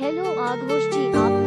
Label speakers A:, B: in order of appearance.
A: hello आघोष जी आप